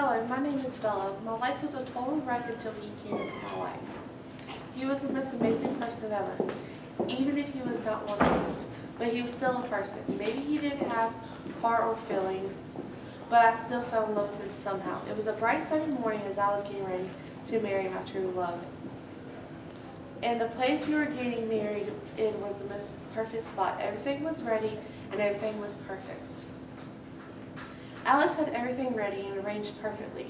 Hello, my name is Bella. My life was a total wreck until he came into my life. He was the most amazing person ever, even if he was not one of us. But he was still a person. Maybe he didn't have heart or feelings, but I still fell in love with him somehow. It was a bright sunny morning as I was getting ready to marry my true love. And the place we were getting married in was the most perfect spot. Everything was ready and everything was perfect. Alice had everything ready and arranged perfectly.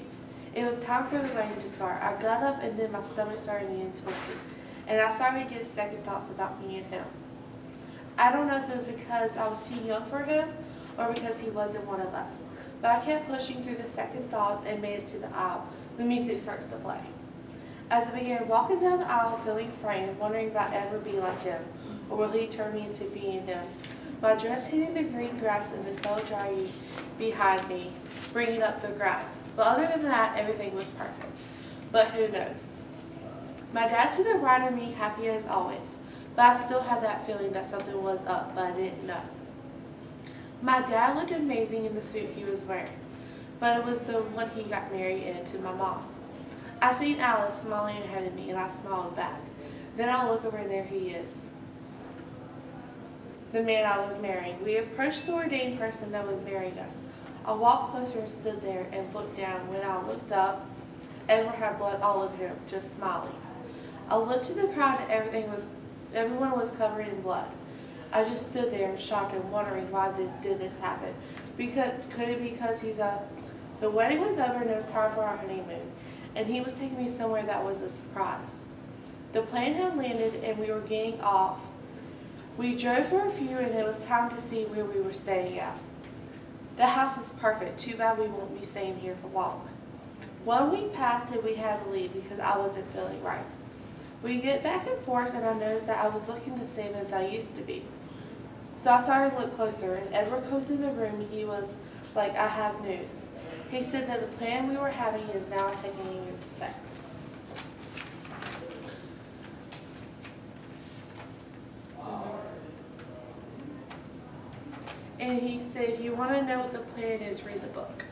It was time for the wedding to start. I got up and then my stomach started getting twisted. And I started to get second thoughts about me and him. I don't know if it was because I was too young for him or because he wasn't one of us. But I kept pushing through the second thoughts and made it to the aisle. The music starts to play. As I began walking down the aisle, feeling frightened, wondering if I'd ever be like him, or will he turn me into being him, my dress hitting the green grass and the towel drying behind me, bringing up the grass. But other than that, everything was perfect. But who knows? My dad to the right of me, happy as always, but I still had that feeling that something was up, but I didn't know. My dad looked amazing in the suit he was wearing, but it was the one he got married in to my mom. I seen Alice smiling ahead of me, and I smiled back. Then I look over, and there he is the man I was marrying. We approached the ordained person that was marrying us. I walked closer and stood there and looked down. When I looked up, Edward had blood all over him, just smiling. I looked to the crowd and everything was, everyone was covered in blood. I just stood there in shock and wondering why did, did this happen. Because, could it be because he's a, the wedding was over and it was time for our honeymoon, and he was taking me somewhere that was a surprise. The plane had landed and we were getting off we drove for a few and it was time to see where we were staying at. The house is perfect. Too bad we won't be staying here for long. One week passed and we had to leave because I wasn't feeling right. We get back and forth and I noticed that I was looking the same as I used to be. So I started to look closer and Edward comes in the room he was like, I have news. He said that the plan we were having is now taking effect. And he said, you want to know what the plan is, read the book.